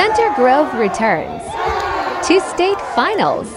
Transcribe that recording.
Center Grove returns to state finals.